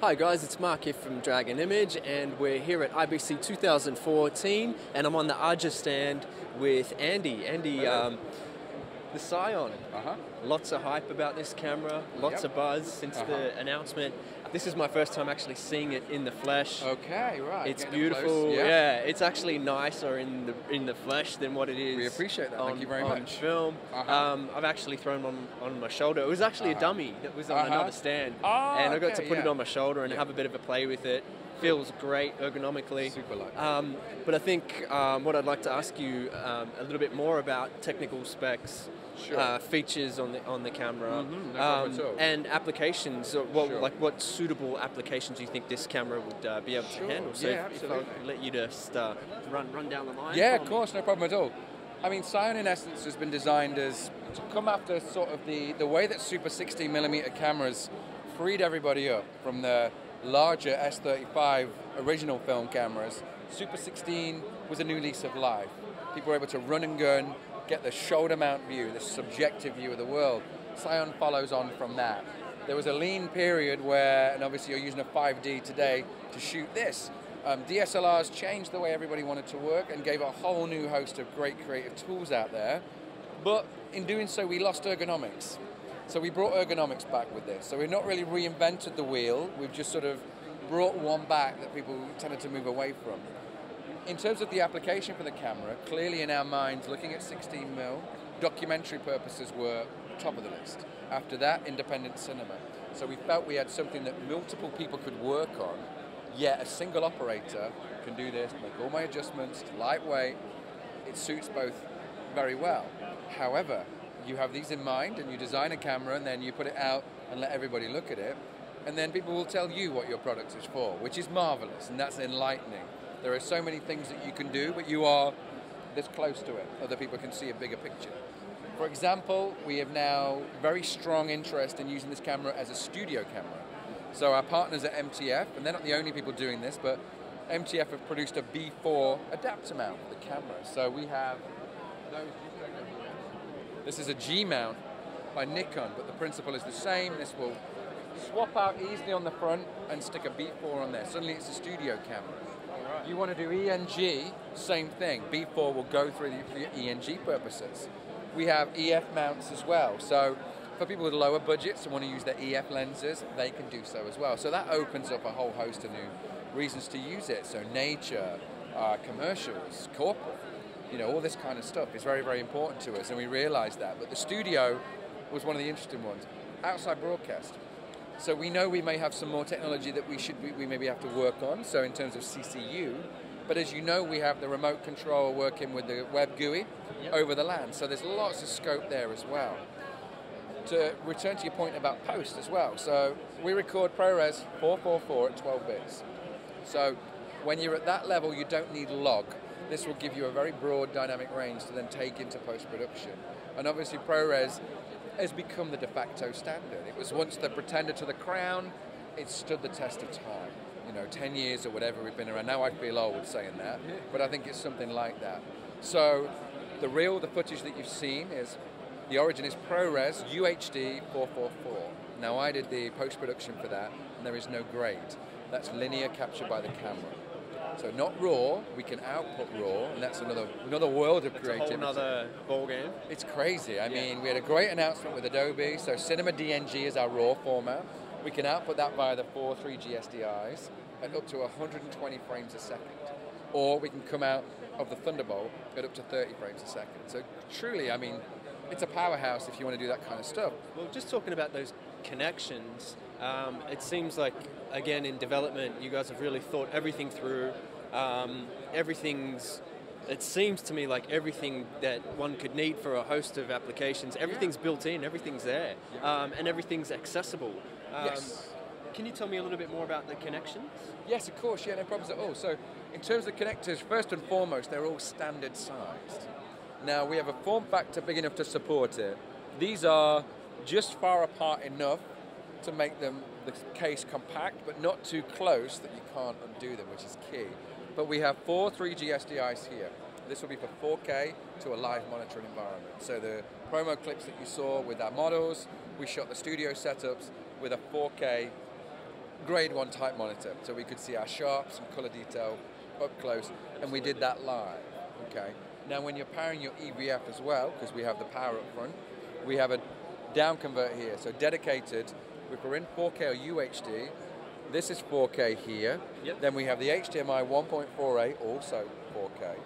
Hi guys, it's Mark here from Dragon Image and we're here at IBC 2014 and I'm on the Aja stand with Andy. Andy, um, the Cion. Uh-huh. Lots of hype about this camera, lots Yep. of buzz since Uh-huh. the announcement. This is my first time actually seeing it in the flesh. Okay, right. It's getting beautiful. close. Yeah. it's actually nicer in the in the flesh than what it is. We appreciate that. On, Thank you very on much. film. Uh-huh. Um, I've actually thrown on on my shoulder. It was actually Uh-huh. a dummy that was on Uh-huh. another stand, Ah, and I got to okay, put it on my shoulder and Yeah. have a bit of a play with it. Feels great ergonomically. Super light. Um, but I think um, what I'd like to ask you um, a little bit more about technical specs, Sure. uh, features on the on the camera, Mhm, no um, all. and applications. uh, What Sure. like what suitable applications do you think this camera would uh, be able Sure. to handle? So Yeah, if, if I absolutely. let you just uh, run run down the line. Yeah, of me. course, no problem at all. I mean, Cion in essence has been designed as to come after sort of the, the way that Super 16 millimeter cameras freed everybody up from the larger S35 original film cameras. Super 16 was a new lease of life. People were able to run and gun, get the shoulder mount view, the subjective view of the world. Cion follows on from that. There was a lean period where, and obviously you're using a 5D today to shoot this. Um, DSLRs changed the way everybody wanted to work and gave a whole new host of great creative tools out there. But in doing so, we lost ergonomics. So we brought ergonomics back with this. So we've not really reinvented the wheel. We've just sort of brought one back that people tended to move away from. In terms of the application for the camera, clearly in our minds, looking at 16 mil, documentary purposes were top of the list. After that, independent cinema. So we felt we had something that multiple people could work on, yet a single operator can do this, make all my adjustments, lightweight, it suits both very well. However, you have these in mind and you design a camera and then you put it out and let everybody look at it, and then people will tell you what your product is for, which is marvelous and that's enlightening. There are so many things that you can do, but you are this close to it. Other people can see a bigger picture. For example, we have now very strong interest in using this camera as a studio camera. So our partners at MTF, and they're not the only people doing this, but MTF have produced a B4 adapter mount for the camera. So we have those. This is a G mount by Nikon, but the principle is the same. This will swap out easily on the front and stick a B4 on there. Suddenly it's a studio camera. You want to do ENG, same thing. B4 will go through the- ENG purposes. We have EF mounts as well. So for people with lower budgets and want to use their EF lenses, they can do so as well. So that opens up a whole host of new reasons to use it. So nature, uh, commercials, corporate, you know, all this kind of stuff is very, very important to us, and we realise that. But the studio was one of the interesting ones. Outside broadcast. So we know we may have some more technology that we should we, we maybe have to work on. So in terms of CCU, but as you know, we have the remote control working with the web GUI Yep. over the LAN. So there's lots of scope there as well. To return to your point about post as well. So we record ProRes 444 at 12 bits. So when you're at that level, you don't need log. This will give you a very broad dynamic range to then take into post production. And obviously, ProRes has become the de facto standard. It was once the pretender to the crown. It stood the test of time. You know, 10 years or whatever we've been around. Now I feel old saying that, but I think it's something like that. So the real, the footage that you've seen is the origin is ProRes UHD 444. Now I did the post production for that, and there is no grade. That's linear capture by the camera. So not raw, we can output raw, and that's another another world of It's a whole creativity. ball game. It's crazy. I Yeah. mean, we had a great announcement with Adobe. So Cinema DNG is our raw format. We can output that via the four 3G SDIs at up to 120 frames a second. Or we can come out of the Thunderbolt at up to 30 frames a second. So truly, I mean, it's a powerhouse if you want to do that kind of stuff. Well, just talking about those connections, um, it seems like, again, in development, you guys have really thought everything through. Um, everything's, it seems to me like everything that one could need for a host of applications, everything's built in, everything's there, um, and everything's accessible. Um, Yes. Can you tell me a little bit more about the connections? Yes, of course, yeah, no problems at all. So, in terms of connectors, first and foremost, they're all standard sized. Now, we have a form factor big enough to support it. These are just far apart enough to make them the case compact, but not too close that you can't undo them, which is key. But we have four 3G SDIs here. This will be for 4K to a live monitoring environment. So the promo clips that you saw with our models, we shot the studio setups with a 4K grade one type monitor, so we could see our sharps and color detail up close, and we did that live. Okay. Now, when you're powering your EVF as well, because we have the power up front, we have a down convert here, so dedicated. If we're in 4K or UHD, this is 4K here. Yep. Then we have the HDMI 1.48, also 4K.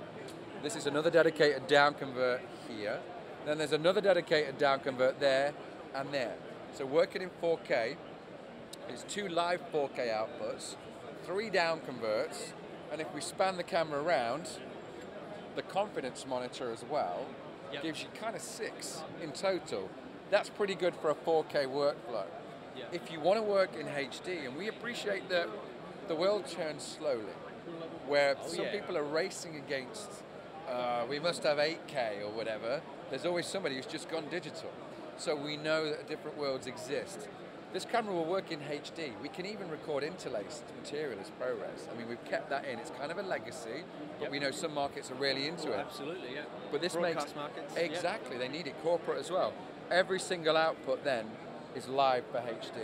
This is another dedicated down convert here. Then there's another dedicated down convert there and there. So working in 4K is two live 4K outputs, three down converts, and if we span the camera around, the confidence monitor as well Yep. gives you kind of six in total. That's pretty good for a 4K workflow. Yeah. If you want to work in HD, and we appreciate that the world turns slowly, where Oh, some yeah. people are racing against, uh, we must have 8K or whatever, there's always somebody who's just gone digital. So we know that different worlds exist. This camera will work in HD. We can even record interlaced material as ProRes. I mean, we've kept that in. It's kind of a legacy, but Yep. we know some markets are really into Oh, it. absolutely, yeah. But this Broadcast makes markets. exactly. They need it corporate as well. Every single output then is live for HD.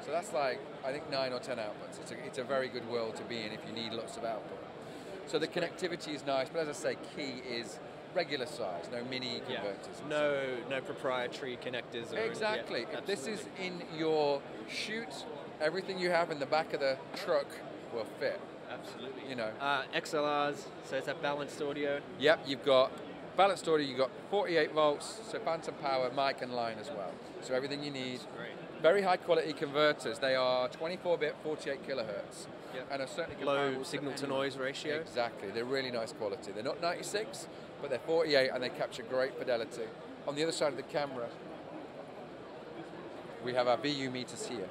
So that's like I think nine or ten outputs. It's a, it's a very good world to be in if you need lots of output. So the connectivity is nice, but as I say, key is regular size, no mini Yeah. converters. No, no proprietary connectors. Or Exactly. Yeah, if this is in your shoot, everything you have in the back of the truck will fit. absolutely. You know. Uh, XLRs, so it's that balanced audio. Yep, you've got balanced audio, you've got 48 volts, so phantom power, mic and line as well. So everything you need. Great. Very high quality converters. They are 24-bit, 48 kilohertz, Yep. and are certainly Low signal to noise ratio. Exactly, they're really nice quality. They're not 96, but they're 48, and they capture great fidelity. On the other side of the camera, we have our VU meters here.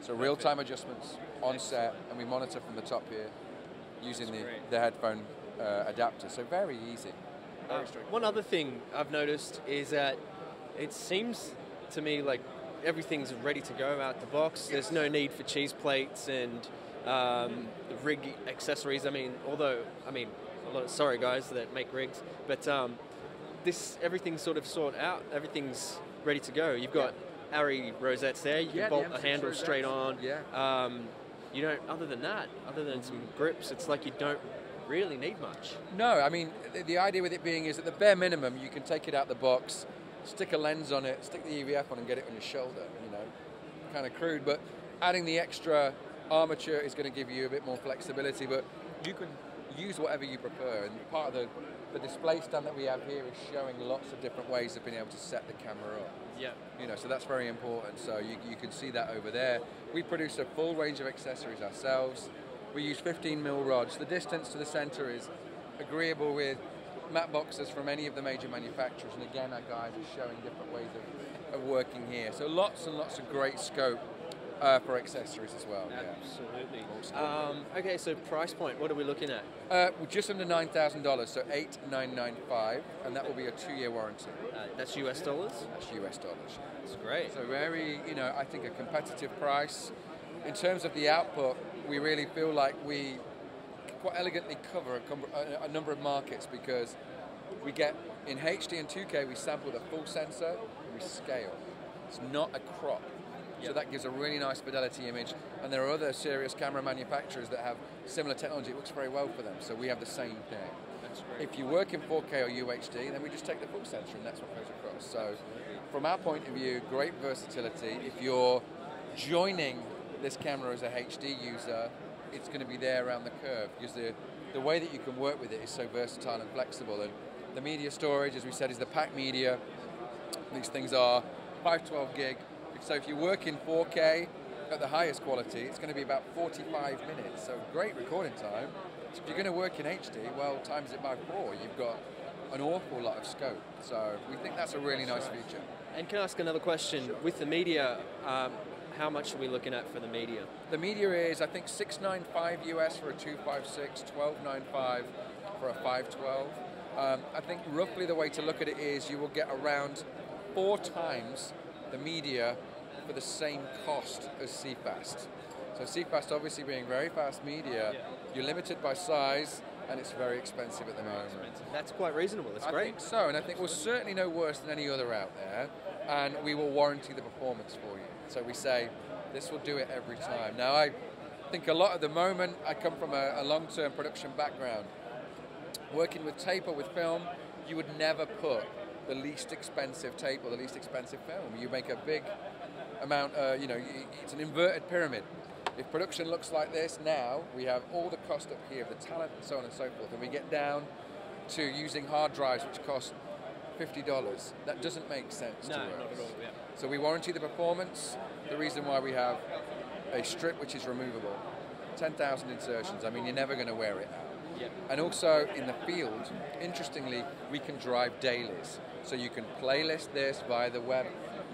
So real-time adjustments on set, and we monitor from the top here using the, the headphone uh, adapter. So very easy. Uh, one other thing I've noticed is that it seems to me like everything's ready to go out the box. There's no need for cheese plates and um, rig accessories. I mean, although I mean, a lot of, sorry guys that make rigs, but um, this everything's sort of sorted out. Everything's ready to go. You've got ARRI rosettes there. You can Yeah, the bolt M6 a handle straight on. rosettes. Um, you don't. Other than that, other than some grips, it's like you don't really need much. No, I mean, the, the idea with it being is at the bare minimum, you can take it out the box, stick a lens on it, stick the EVF on and get it on your shoulder, you know. Kind of crude, but adding the extra armature is going to give you a bit more flexibility, but you can use whatever you prefer. And part of the, the display stand that we have here is showing lots of different ways of being able to set the camera up. Yeah. You know, so that's very important. So you, you can see that over there. We produce a full range of accessories ourselves. We use 15 mil rods. The distance to the center is agreeable with matte boxes from any of the major manufacturers. And again, our guys are showing different ways of, of working here. So lots and lots of great scope uh, for accessories as well. Yeah. Absolutely. Awesome. Um, okay, so price point, what are we looking at? Uh, we're just under nine thousand dollars, so eight nine nine five, and that will be a two-year warranty. Uh, that's US dollars? That's US dollars. That's great. So very, you know, I think a competitive price. In terms of the output, we really feel like we quite elegantly cover a, com- a, a number of markets because we get in HD and 2K we sample the full sensor and we scale. It's not a crop. So that gives a really nice fidelity image. And there are other serious camera manufacturers that have similar technology. It works very well for them. So we have the same thing. If you work in 4K or UHD, then we just take the full sensor and that's what goes across. So, from our point of view, great versatility. If you're joining this camera as a HD user, it's going to be there around the curve because the, the way that you can work with it is so versatile and flexible. And the media storage, as we said, is the Pak media. These things are 512 gig. So if you work in 4K at the highest quality, it's going to be about 45 minutes. So great recording time. So if you're going to work in HD, well, times it by four. You've got an awful lot of scope. So we think that's a really nice feature. And can I ask another question? With the media, um, how much are we looking at for the media? The media is, I think, 695 US for a 256, 1295 for a 512. Um, I think roughly the way to look at it is you will get around four times the media for the same cost as CFast. So CFast obviously being very fast media, Yeah. you're limited by size and it's very expensive at the moment. That's quite reasonable. That's I great. I think so, and I think we're certainly no worse than any other out there. and we will warranty the performance for you. So we say, this will do it every time. Now, I think a lot at the moment, I come from a, a long term production background. Working with tape or with film, you would never put the least expensive tape or the least expensive film. You make a big amount, uh, you know, it's an inverted pyramid. If production looks like this now, we have all the cost up here, the talent and so on and so forth, and we get down to using hard drives which cost $50. That doesn't make sense No, to not us. at all. Yeah. So we warranty the performance. The reason why we have a strip which is removable, 10,000 insertions. I mean, you're never going to wear it out. Yeah. And also in the field, interestingly, we can drive dailies. So you can playlist this via the web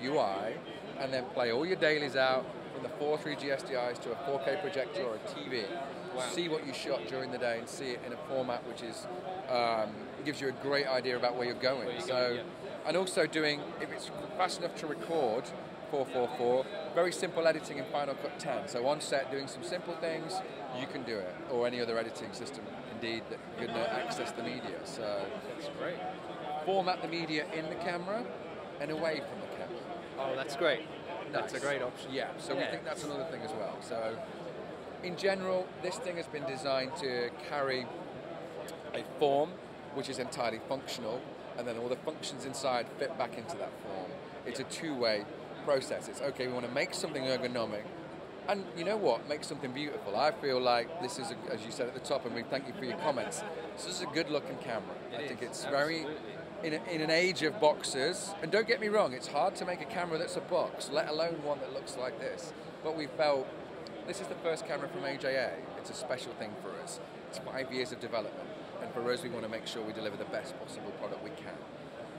UI and then play all your dailies out from the 4.3 SDIs to a 4K projector or a TV. Wow. See what you shot during the day and see it in a format which is um, gives you a great idea about where you're going. Where you're so, going, yeah. and also doing if it's fast enough to record 444, very simple editing in Final Cut 10. So on set, doing some simple things, you can do it, or any other editing system, indeed, that can access the media. So That's great. format the media in the camera and away from. Oh, that's great. That's a great option. Yeah, so we think that's another thing as well. So, in general, this thing has been designed to carry a form which is entirely functional, and then all the functions inside fit back into that form. It's a two way process. It's okay, we want to make something ergonomic. And you know what? Make something beautiful. I feel like this is, a, as you said at the top, and we thank you for your comments. This is a good-looking camera. I It think is, it's very, in, a, in an age of boxes, and don't get me wrong, it's hard to make a camera that's a box, let alone one that looks like this. But we felt this is the first camera from AJA. It's a special thing for us. It's five years of development, and for us, we want to make sure we deliver the best possible product we can.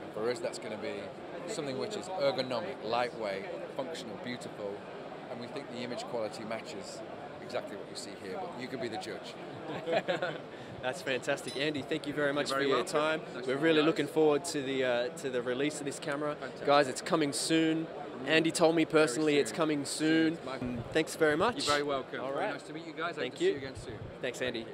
And for us, that's going to be something which is ergonomic, lightweight, functional, beautiful, and we think the image quality matches exactly what you see here. But you can be the judge. That's fantastic, Andy. Thank you very much very for your welcome. time. Nice We're really guys. looking forward to the uh, to the release of this camera, Fantastic. guys. It's coming soon. Andy told me personally it's coming soon. It's Thanks very much. You're very welcome. All right. Very nice to meet you guys. Hope Thank to see you. you again soon. Thanks, Andy.